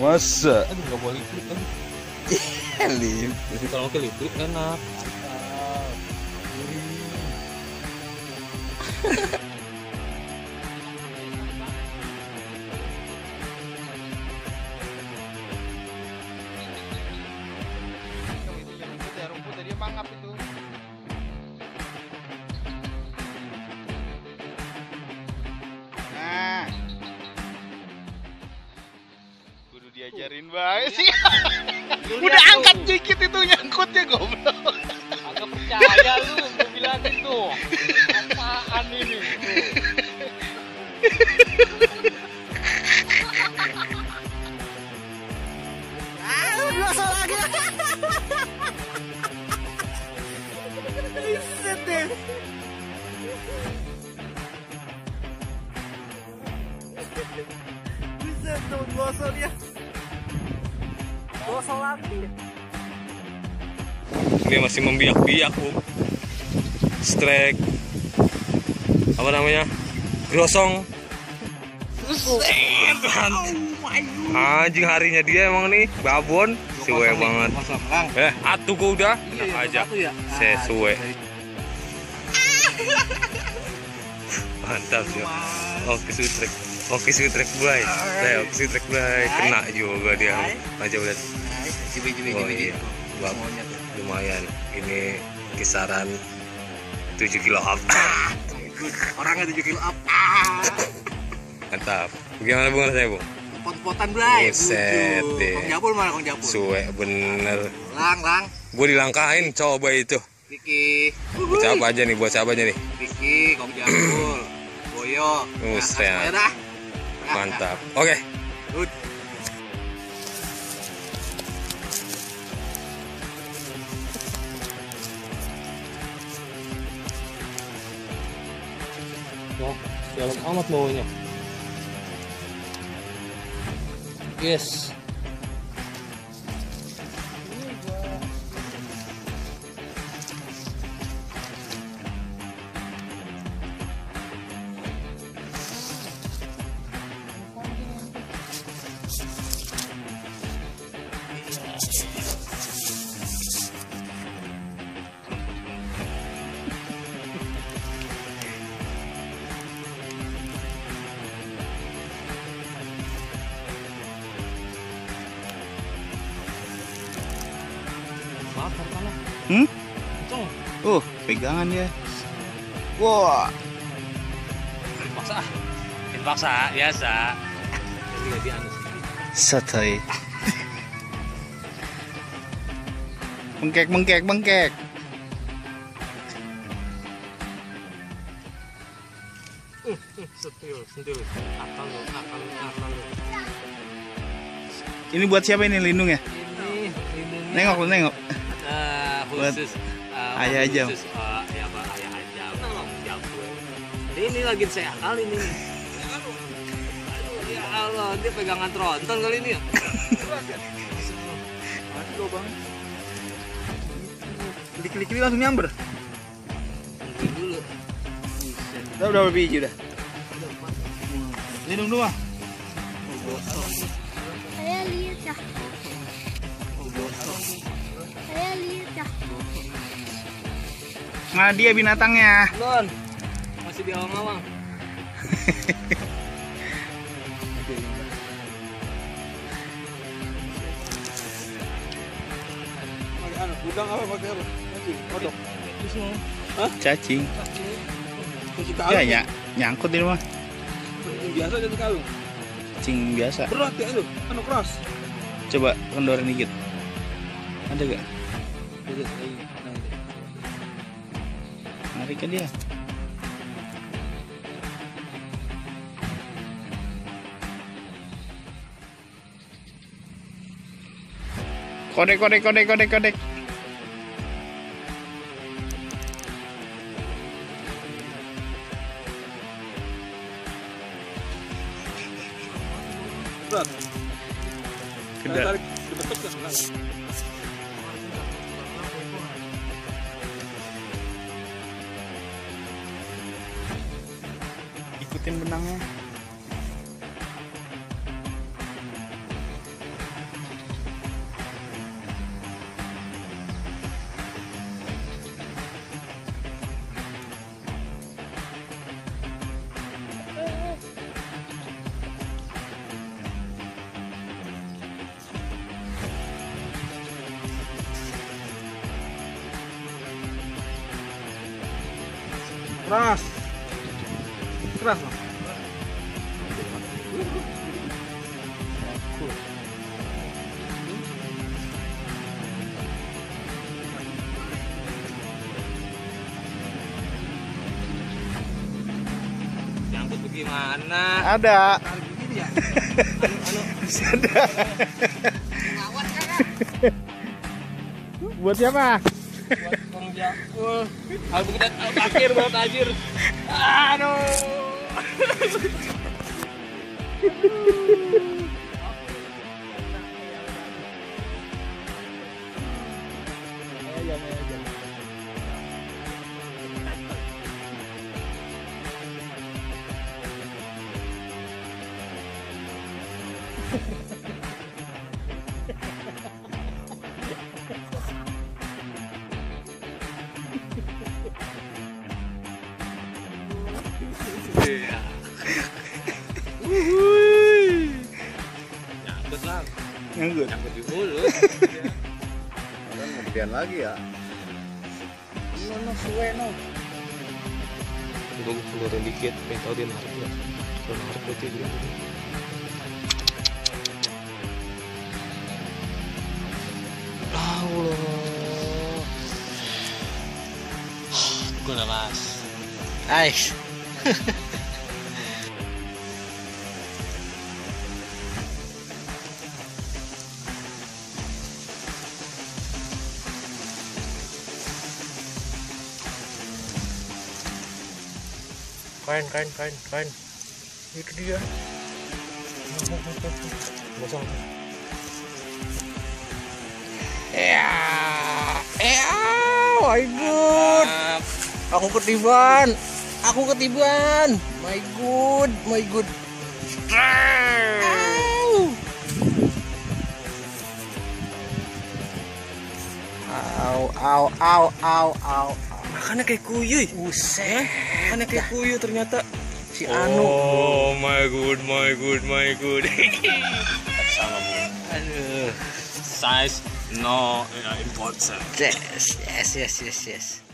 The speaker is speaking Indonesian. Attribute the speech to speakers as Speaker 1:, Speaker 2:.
Speaker 1: Masa?
Speaker 2: Aduh nggak boleh klik aduh.
Speaker 1: Lip.
Speaker 2: Kalau pakai listrik enak.
Speaker 3: kudu diajarin baik sih. Udah angkat dikit itu nyangkutnya goblok
Speaker 2: Ini
Speaker 4: masih membiak-biak, Bu. Strike. Apa namanya? Grosong. Anjing harinya dia emang nih, babon. Suwe banget. Eh, atuh gua udah. Enak aja. Sesuai. Mantap ya. Oke, sutrek. Oke, sutrek bray. Eh, oke, sutrek bray. Kena juga dia. Aja udah. Oh, iya. Bab- lumayan. Ini kisaran 7 kilo up.
Speaker 3: Orangnya 7 kilo up.
Speaker 4: Mantap. Bagaimana bung saya bung
Speaker 3: pot-potan belai
Speaker 4: Buset deh.
Speaker 3: kong jabul mana kong jabul
Speaker 4: suwe bener.
Speaker 3: Lang lang.
Speaker 4: Gue dilangkain coba itu.
Speaker 3: Vicky.
Speaker 4: Buat apa aja nih buat apa aja nih?
Speaker 3: Vicky kong jabul Boyo.
Speaker 4: Buset.
Speaker 3: Nah, semuanya dah.
Speaker 4: Mantap. oke.
Speaker 3: Good.
Speaker 2: Celem amatlonya. Yes. Thank you.
Speaker 3: Hmm? Oh, pegangan dia. Wah,
Speaker 2: Paksa. Paksa biasa.
Speaker 3: Satay. Mengkek, mengkek, mengkek. Ini buat siapa ini lindung ya?
Speaker 2: Ini.
Speaker 3: Nengok lu, nengok. Buat
Speaker 2: khusus uh,
Speaker 3: ayah aja.
Speaker 2: khusus, uh, ya apa ayah aja Jadi ini lagi saya akal ini Aduh, ya Allah dia pegangan tronton kali ini ya
Speaker 3: Diklik-klik langsung nyamber.
Speaker 2: Dulu
Speaker 3: Udah berapa biji udah? Lindung dua. Mana dia binatangnya?
Speaker 2: Belum masih di awang-awang
Speaker 1: Udang apa pakai apa? Kodok.
Speaker 3: Cacing.
Speaker 1: Kunci
Speaker 3: Ya, ya. Nyangkut di rumah.
Speaker 1: Biasa jadi kalung.
Speaker 3: Cacing biasa.
Speaker 1: Berat ya lu, anu keras.
Speaker 3: Coba kendorin dikit. Ada gak? Narik ke dia. Kodek, kodek, kodek, kodek, kodek.
Speaker 1: Berat.
Speaker 3: Tidak.
Speaker 1: Tarik
Speaker 3: ikutin benangnya Nice. Keras loh.
Speaker 2: Nyangkut bagaimana?
Speaker 5: Ada.
Speaker 3: Ya.
Speaker 5: Buat siapa?
Speaker 3: Bang Jakul. Al Baghdad Al Fakir banget anjir. Aduh.
Speaker 5: Nganggut.
Speaker 2: Nyangkut di mulut.
Speaker 5: Kan kemudian lagi ya.
Speaker 4: Gue keluarin dikit, pengen tau dia narik ya. Kalau narik berarti dia. Allah. Gue udah mas.
Speaker 5: Ais.
Speaker 4: Kain, kain, kain, kain. Itu dia. Gosong.
Speaker 5: Ya, ya, my good. Aku ketiban. Aku ketiban. My good, my good. Au, au, au, au, au.
Speaker 4: Makannya kayak kuyuy.
Speaker 5: Buset.
Speaker 4: Makannya kayak kuyuy ternyata.
Speaker 5: Si Anu.
Speaker 4: Oh my good, my good, my good. Sama bu.
Speaker 5: Aduh.
Speaker 4: Size no uh, important.
Speaker 5: Yes, yes, yes, yes, yes.